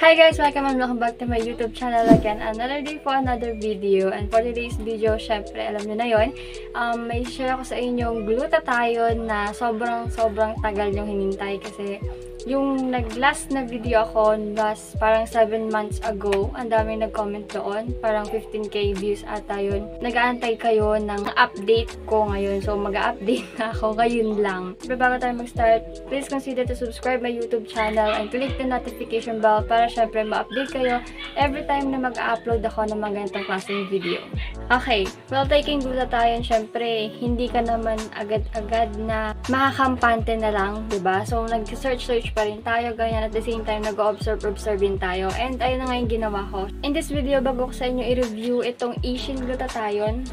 Hi guys! Welcome and welcome back to my YouTube channel again. Another day for another video. And for today's video, syempre, alam nyo na yon um, may share ako sa inyong glutathione na sobrang sobrang tagal yung hinintay kasi yung nag-last na video ako was parang 7 months ago. Ang daming nag-comment doon. Parang 15k views ata yun. Nag-aantay kayo ng update ko ngayon. So, mag-update na ako ngayon lang. Pero bago tayo mag-start, please consider to subscribe my YouTube channel and click the notification bell para syempre ma-update kayo every time na mag-upload ako ng mga ganitong klaseng video. Okay, well, taking glutathione, syempre, hindi ka naman agad-agad na makakampante na lang, ba diba? So, nag-search-search pa rin tayo, ganyan. At the same time, nag-observe-observe din tayo. And ayun na nga yung ginawa ko. In this video, bago ko sa inyo i-review itong Ishin Glutathione,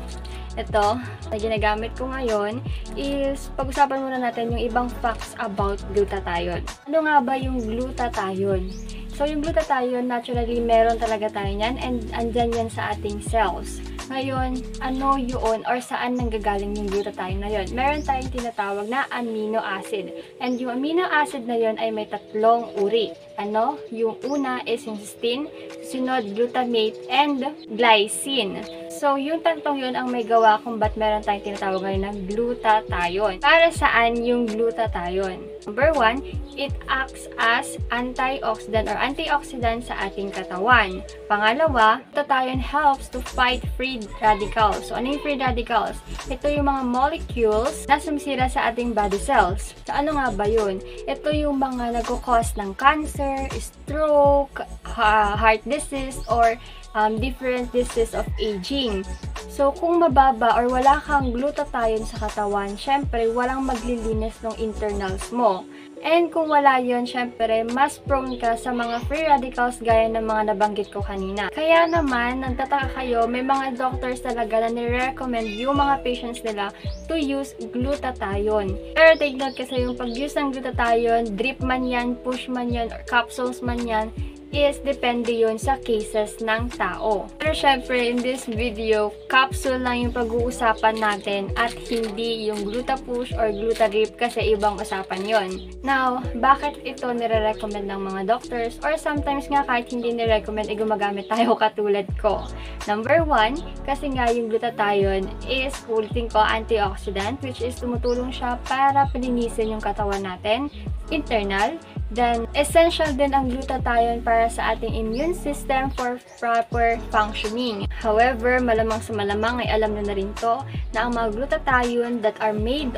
ito, na ginagamit ko ngayon, is pag-usapan muna natin yung ibang facts about glutathione. Ano nga ba yung glutathione? So, yung glutathione, naturally, meron talaga tayo yan and andyan yan sa ating cells. Ngayon, ano yun or saan nanggagaling yung glutathione na yun? Meron tayong tinatawag na amino acid. And yung amino acid na yun ay may tatlong uri. Ano? Yung una is yung cysteine, sunod glutamate, and glycine. So, yung tatlong yun ang may gawa kung ba't meron tayong tinatawag ngayon ng glutathione. Para saan yung glutathione? Number one, it acts as antioxidant or antioxidant sa ating katawan. Pangalawa, glutathione helps to fight free radicals. So, ano yung free radicals? Ito yung mga molecules na sumisira sa ating body cells. So, ano nga ba yun? Ito yung mga nagkukos ng cancer, stroke, heart disease, or um, different diseases of aging. So, kung mababa or wala kang glutathione sa katawan, syempre, walang maglilinis ng internals mo. And kung wala yon syempre, mas prone ka sa mga free radicals gaya ng mga nabanggit ko kanina. Kaya naman, nagtataka kayo, may mga doctors talaga na nire-recommend yung mga patients nila to use glutathione. Pero take note kasi yung pag-use ng glutathione, drip man yan, push man yan, or capsules man yan, is depende yun sa cases ng tao. Pero syempre, in this video, capsule lang yung pag-uusapan natin at hindi yung gluta-push or gluta-drip kasi ibang usapan yon. Now, bakit ito nire-recommend ng mga doctors or sometimes nga kahit hindi nire-recommend, eh gumagamit tayo katulad ko. Number one, kasi nga yung glutathione is, ulitin ko, antioxidant which is tumutulong siya para palinisin yung katawan natin, internal, Then, essential din ang glutathione para sa ating immune system for proper functioning. However, malamang sa malamang ay alam na, na rin to na ang mga glutathione that are made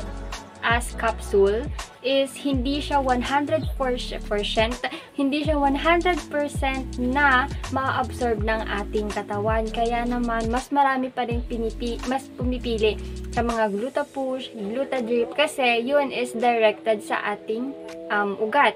as capsule is hindi siya 100% hindi siya 100% na ma-absorb ng ating katawan. Kaya naman, mas marami pa rin pinipi, mas pumipili sa mga gluta-push, gluta-drip kasi yun is directed sa ating um, ugat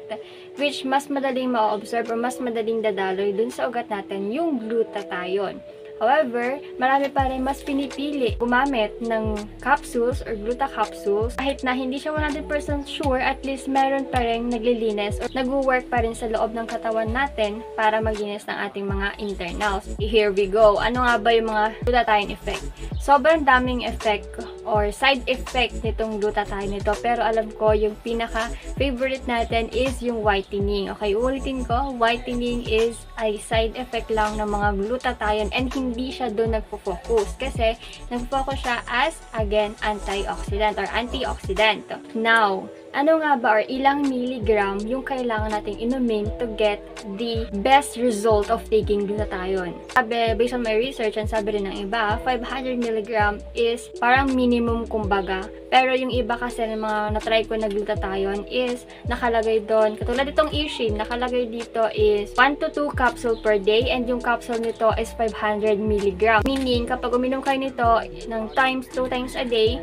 which mas madaling ma-observe or mas madaling dadaloy dun sa ugat natin yung glutathione. However, marami pa rin mas pinipili gumamit ng capsules or gluta capsules. Kahit na hindi siya 100% sure, at least meron pa rin naglilinis or nag-work pa rin sa loob ng katawan natin para maginis ng ating mga internals. Here we go. Ano nga ba yung mga glutathione effect? Sobrang daming effect or side effect nitong glutathione nito. Pero alam ko, yung pinaka-favorite natin is yung whitening. Okay, ulitin ko, whitening is ay side effect lang ng mga glutathione and hindi siya doon nagpo-focus kasi nagpo-focus siya as, again, antioxidant or antioxidant. Now, ano nga ba or ilang milligram yung kailangan nating inumin to get the best result of taking glutathione. Sabi, based on my research, and sabi rin ng iba, 500 milligram is parang minimum kumbaga. Pero yung iba kasi ng mga na-try ko na glutathione is nakalagay doon, katulad itong Ishin, nakalagay dito is 1 to 2 capsule per day and yung capsule nito is 500 milligram. Meaning, kapag uminom kayo nito ng times, 2 times a day,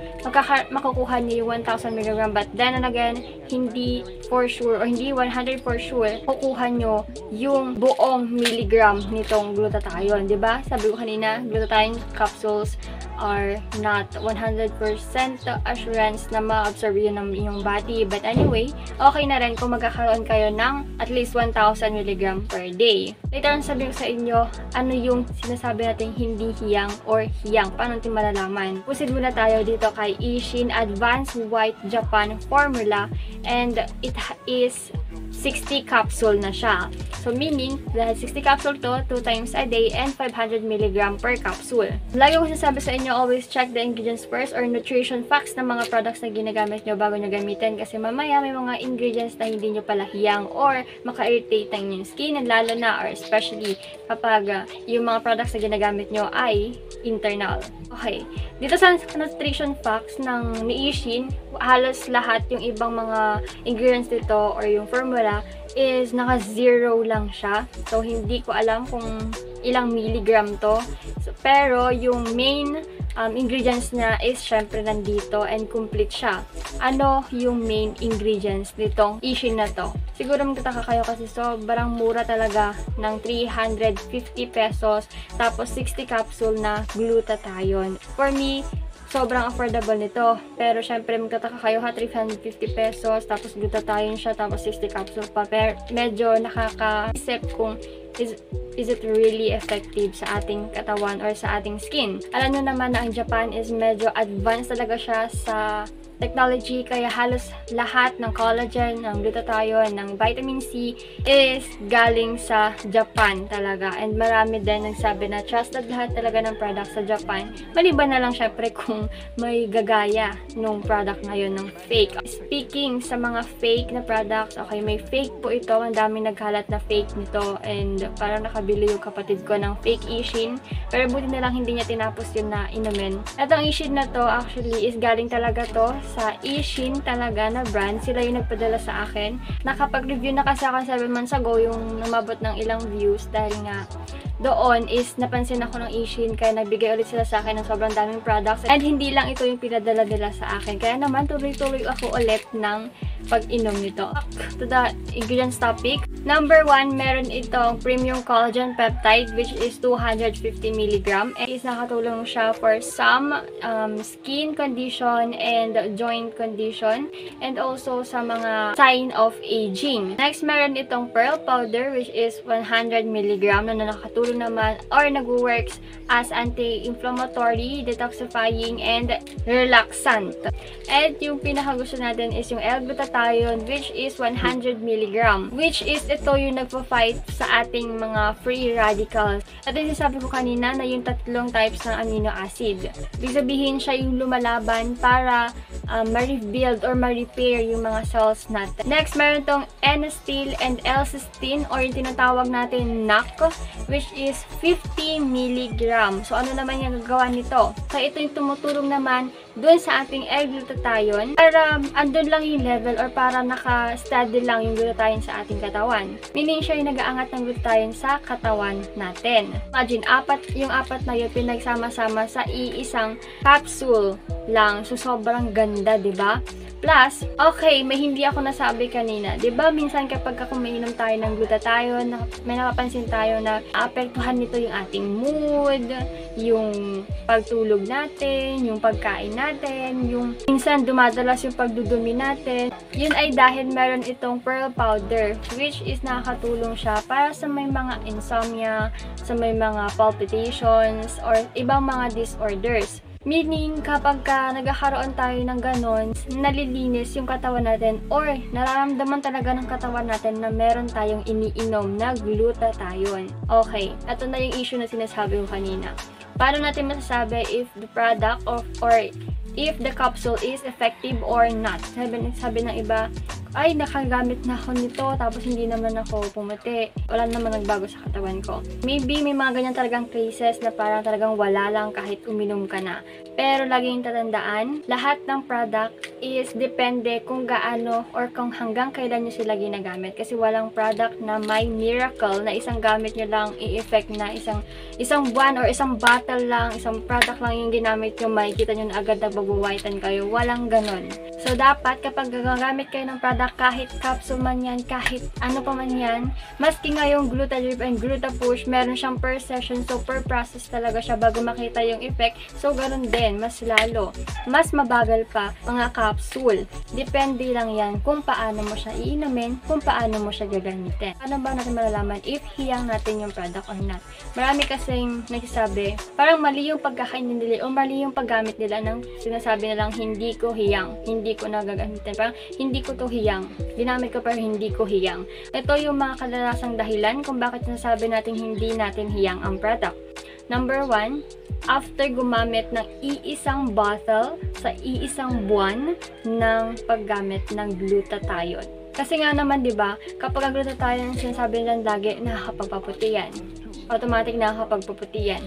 makukuha niyo yung 1,000 milligram. But then, again, again, hindi for sure or hindi 100 for sure, kukuha nyo yung buong milligram nitong glutathione. ba diba? Sabi ko kanina, glutathione capsules are not 100% assurance na ma-absorb yun ng inyong body. But anyway, okay na rin kung magkakaroon kayo ng at least 1,000 mg per day. Later on sabi ko sa inyo, ano yung sinasabi natin hindi hiyang or hiyang. Paano natin malalaman? Pusid muna tayo dito kay Ishin Advanced White Japan Formula and it is 60 capsule na siya. So, meaning, dahil 60 capsule to, 2 times a day, and 500 mg per capsule. Lagi ko sasabi sa inyo, always check the ingredients first or nutrition facts ng mga products na ginagamit nyo bago nyo gamitin. Kasi mamaya may mga ingredients na hindi nyo pala hiyang or maka-irritate ang inyong skin, and lalo na, or especially kapag uh, yung mga products na ginagamit nyo ay internal. Okay. Dito sa nutrition facts ng Niishin, halos lahat yung ibang mga ingredients dito or yung formula is naka-zero lang siya. So, hindi ko alam kung ilang milligram to. So, pero, yung main um, ingredients niya is syempre nandito and complete siya. Ano yung main ingredients nitong Ishin na to? Siguro magtataka kayo kasi sobrang mura talaga ng 350 pesos tapos 60 capsule na glutathione. For me, sobrang affordable nito. Pero syempre magtataka kayo ha, 350 pesos, tapos glutathione siya, tapos 60 capsule pa. Pero medyo nakaka-isip kung is, is it really effective sa ating katawan or sa ating skin. Alam nyo naman na ang Japan is medyo advanced talaga siya sa technology, kaya halos lahat ng collagen, ng glutathione, ng vitamin C is galing sa Japan talaga. And marami din nagsabi na trusted lahat talaga ng product sa Japan. Maliban na lang syempre kung may gagaya nung product na yun ng fake. Speaking sa mga fake na products, okay, may fake po ito. Ang daming naghalat na fake nito and parang nakabili yung kapatid ko ng fake Ishin. Pero buti na lang hindi niya tinapos yun na inumin. Itong Ishin na to actually is galing talaga to sa Ishin talaga na brand. Sila yung nagpadala sa akin. Nakapag-review na kasi ako 7 months ago yung namabot ng ilang views dahil nga doon is napansin ako ng Ishin kaya nagbigay ulit sila sa akin ng sobrang daming products and hindi lang ito yung pinadala nila sa akin. Kaya naman tuloy-tuloy ako ulit ng pag-inom nito. To the ingredients topic. Number one, meron itong premium collagen peptide which is 250 mg and is nakatulong siya for some um, skin condition and joint condition and also sa mga sign of aging. Next, meron itong pearl powder which is 100 mg na nakatulong naman or nag-works as anti-inflammatory, detoxifying, and relaxant. And yung pinaka gusto natin is yung L-glutathione which is 100 mg which is ito yung nagpo-fight sa ating mga free radicals. At yung sabi ko kanina na yung tatlong types ng amino acid. Ibig sabihin siya yung lumalaban para um, ma-rebuild or ma-repair yung mga cells natin. Next, meron tong N-acetyl and L-cysteine or yung tinatawag natin NAC is 50 mg. So, ano naman yung gagawa nito? So, ito yung tumutulong naman dun sa ating L-glutathione para um, andun lang yung level or para naka-steady lang yung glutathione sa ating katawan. Meaning, siya yung nag-aangat ng glutathione sa katawan natin. Imagine, apat, yung apat na yun pinagsama-sama sa iisang capsule lang. So, sobrang ganda, ba? Plus, okay, may hindi ako nasabi kanina. ba minsan kapag kumiinom tayo ng glutathione, may nakapansin tayo na apektuhan nito yung ating mood, yung pagtulog natin, yung pagkain natin, yung minsan dumadalas yung pagdudumi natin. Yun ay dahil meron itong pearl powder, which is nakakatulong siya para sa may mga insomnia, sa may mga palpitations, or ibang mga disorders. Meaning, kapag ka nagkakaroon tayo ng ganon, nalilinis yung katawan natin or nararamdaman talaga ng katawan natin na meron tayong iniinom na glutathione. Okay, ito na yung issue na sinasabi ko kanina. Paano natin masasabi if the product of, or if the capsule is effective or not? Sabi, sabi ng iba, ay, nakagamit na ako nito, tapos hindi naman ako pumuti. Wala naman nagbago sa katawan ko. Maybe may mga ganyan talagang cases na parang talagang wala lang kahit uminom ka na. Pero laging tatandaan, lahat ng product is depende kung gaano or kung hanggang kailan nyo sila ginagamit. Kasi walang product na may miracle na isang gamit nyo lang i-effect na isang isang buwan or isang bottle lang, isang product lang yung ginamit nyo, makikita nyo na agad na babuwaitan kayo. Walang ganon. So, dapat kapag gagamit kayo ng product product, kahit capsule man yan, kahit ano pa man yan, maski nga yung Glutadrip and Glutapush, meron siyang per session, so per process talaga siya bago makita yung effect. So, ganun din, mas lalo. Mas mabagal pa mga capsule. Depende lang yan kung paano mo siya iinumin, kung paano mo siya gagamitin. Paano ba natin malalaman if hiyang natin yung product or not? Marami kasing nagsasabi, parang mali yung pagkakainin nila o mali yung paggamit nila ng sinasabi nilang hindi ko hiyang, hindi ko nagagamitin. Parang hindi ko to hiyang hiyang. Ginamit ko pero hindi ko hiyang. Ito yung mga kadalasang dahilan kung bakit nasabi natin hindi natin hiyang ang product. Number one, after gumamit ng iisang bottle sa iisang buwan ng paggamit ng glutathione. Kasi nga naman, di ba, kapag glutathione sinasabi nilang lagi, nakakapagpaputi yan. Automatic nakakapagpaputi yan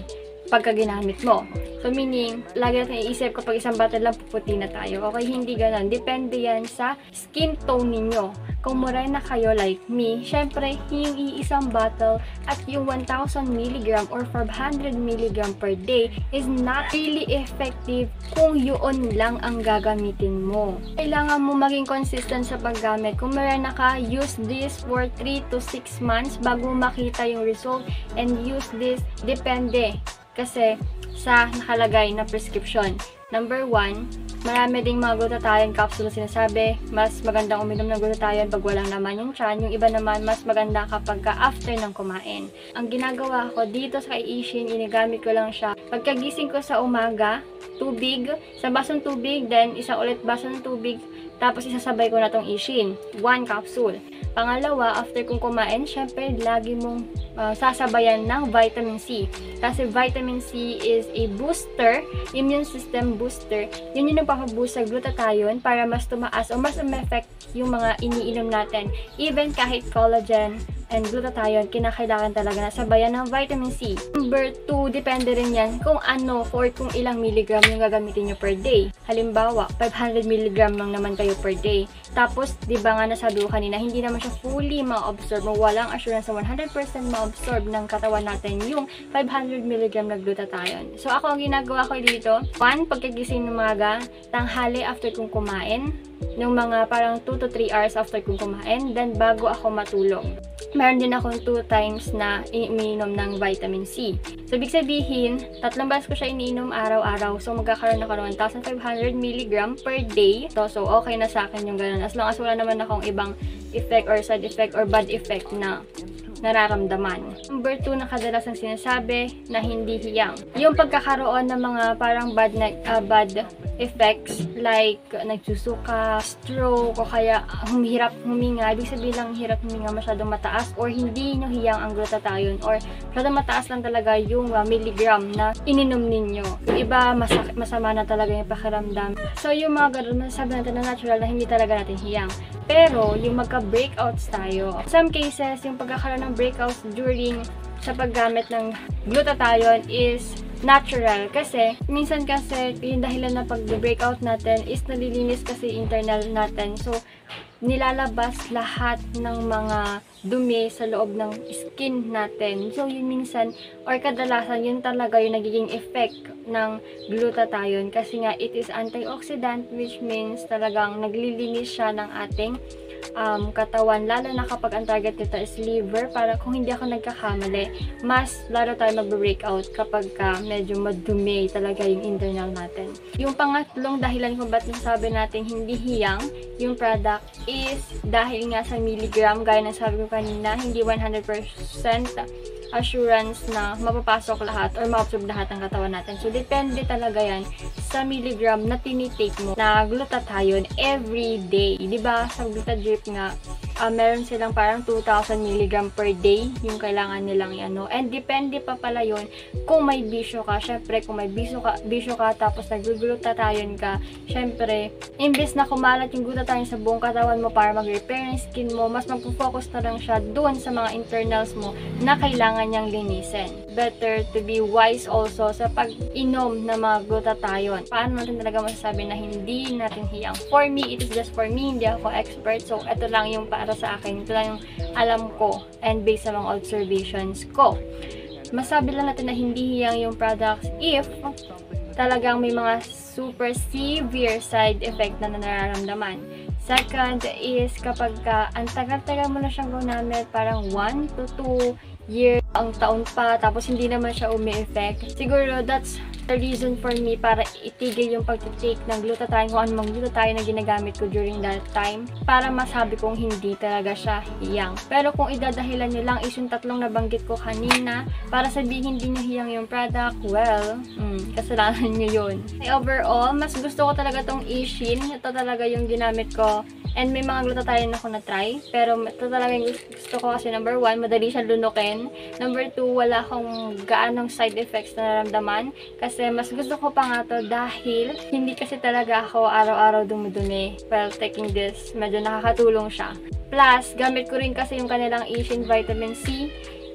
pagka ginamit mo. So, meaning, lagi natin iisip kapag isang bottle lang puputi na tayo. Okay, hindi ganun. Depende yan sa skin tone ninyo. Kung morena kayo like me, syempre, yung iisang bottle at yung 1,000 mg or 500 mg per day is not really effective kung yun lang ang gagamitin mo. Kailangan mo maging consistent sa paggamit. Kung morena ka, use this for 3 to 6 months bago makita yung result and use this depende kasi sa nakalagay na prescription. Number one, marami ding mga glutathione capsule na sinasabi, mas magandang uminom ng glutathione pag walang naman yung chan. Yung iba naman, mas maganda kapag ka after ng kumain. Ang ginagawa ko dito sa Ishin, inigamit ko lang siya. Pagkagising ko sa umaga, tubig, sa basong tubig, then isang ulit baso ng tubig, tapos isasabay ko na tong Ishin. One capsule. Pangalawa, after kong kumain, syempre, lagi mong uh, sasabayan ng vitamin C. Kasi vitamin C is a booster, immune system booster. Yun yung nagpapaboost sa glutathione para mas tumaas o mas umeffect yung mga iniinom natin. Even kahit collagen, and glutathione, kinakailangan talaga na sabayan ng vitamin C. Number 2, depende rin yan kung ano or kung ilang milligram yung gagamitin nyo per day. Halimbawa, 500 milligram lang naman kayo per day. Tapos, di ba nga nasabi ko kanina, hindi naman siya fully ma-absorb. Walang assurance na 100% ma-absorb ng katawan natin yung 500 milligram na glutathione. So, ako ang ginagawa ko dito, 1, pagkagising ng mga tanghali after kong kumain, ng mga parang 2 to 3 hours after kong kumain, then bago ako matulog meron din akong 2 times na iniinom ng vitamin C. So, ibig sabihin, tatlong beses ko siya iniinom araw-araw. So, magkakaroon ako ng 1,500 mg per day. So, so, okay na sa akin yung ganun. As long as wala naman akong ibang effect or side effect or bad effect na nararamdaman. Number 2 na kadalasan sinasabi na hindi hiyang. Yung pagkakaroon ng mga parang bad, na, uh, bad effects like nagsusuka, stroke, o kaya humihirap huminga. Ibig sabihin lang hirap huminga masyadong mataas or hindi nyo hiyang ang glutathione or masyadong mataas lang talaga yung uh, milligram na ininom ninyo. Yung iba, masak- masama na talaga yung pakiramdam. So, yung mga ganun, sabi natin na natural na hindi talaga natin hiyang. Pero, yung magka-breakouts tayo. Some cases, yung pagkakaroon ng breakouts during sa paggamit ng glutathione is natural. Kasi, minsan kasi, yung dahilan na pag-breakout natin is nalilinis kasi internal natin. So, nilalabas lahat ng mga dumi sa loob ng skin natin. So, yun minsan, or kadalasan, yun talaga yung nagiging effect ng glutathione. Kasi nga, it is antioxidant, which means talagang naglilinis siya ng ating um, katawan, lalo na kapag ang target nito is liver, para kung hindi ako nagkakamali, mas lalo tayo mag-breakout kapag ka medyo madumi talaga yung internal natin. Yung pangatlong dahilan kung ba't nasabi natin hindi hiyang yung product is dahil nga sa milligram, gaya na sabi ko kanina, hindi 100% assurance na mapapasok lahat or ma-absorb lahat ng katawan natin. So, depende talaga yan sa milligram na tinitake mo na glutathione every day. ba diba, sa glutadrip nga, uh, meron silang parang 2,000 mg per day yung kailangan nilang ano. And depende pa pala yun kung may bisyo ka. Syempre, kung may bisyo ka, bisyo ka tapos nag-glutathione ka, syempre, imbes na kumalat yung glutathione sa buong katawan mo para mag-repair ng skin mo, mas magpo-focus na lang siya doon sa mga internals mo na kailangan niyang linisin. Better to be wise also sa pag-inom ng mga glutathione. Paano natin talaga masasabi na hindi natin hiyang? For me, it is just for me, hindi ako expert. So, ito lang yung para sa akin. Ito lang yung alam ko and based sa mga observations ko. Masabi lang natin na hindi hiyang yung products if talagang may mga super severe side effect na nararamdaman. Second is kapag ka, ang tagal-tagal mo na siyang ginamit, parang 1 to 2 years, ang taon pa, tapos hindi naman siya umi-effect. Siguro that's the reason for me para itigil yung pag-take ng glutathione kung anumang glutathione na ginagamit ko during that time para masabi kong hindi talaga siya hiyang. Pero kung idadahilan nyo lang is yung tatlong nabanggit ko kanina para sabihin hindi nyo hiyang yung product, well, mm, kasalanan nyo yun. Overall, mas gusto ko talaga tong Ishin. Ito talaga yung ginamit ko And may mga glutathione ako na try. Pero ito talaga gusto ko kasi number one, madali siyang lunukin. Number two, wala akong gaanong side effects na naramdaman. Kasi mas gusto ko pa nga to dahil hindi kasi talaga ako araw-araw dumudumi while taking this. Medyo nakakatulong siya. Plus, gamit ko rin kasi yung kanilang Asian Vitamin C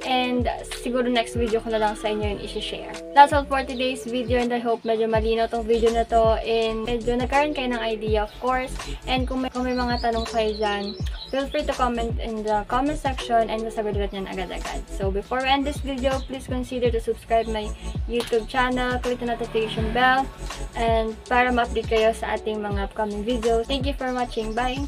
And siguro next video ko na lang sa inyo yung isi-share. That's all for today's video and I hope medyo malinaw tong video na to and medyo nagkaroon kayo ng idea of course. And kung may, kung may mga tanong kayo dyan, feel free to comment in the comment section and masagulat niyan agad-agad. So before we end this video, please consider to subscribe my YouTube channel, click the notification bell, and para ma-update kayo sa ating mga upcoming videos. Thank you for watching. Bye!